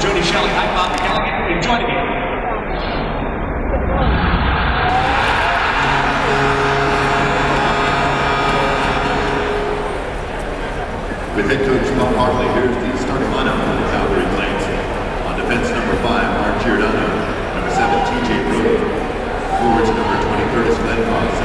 Jody Shelley, hi Bob McElligott. Enjoy the game. With head coach Bob Hartley, here's the starting lineup for the Calgary Flames. On defense, number five, Mark Giordano. Number seven, TJ Brodie. Forwards, number 20, Curtis Glencross.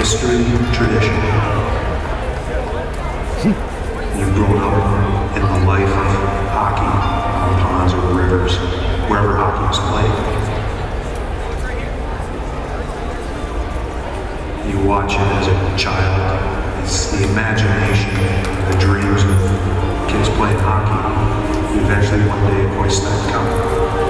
History, tradition. You've grown up in the life of hockey on ponds or rivers, wherever hockey is played. You watch it as a child. It's the imagination, the dreams of kids playing hockey. Eventually one day a voice that come.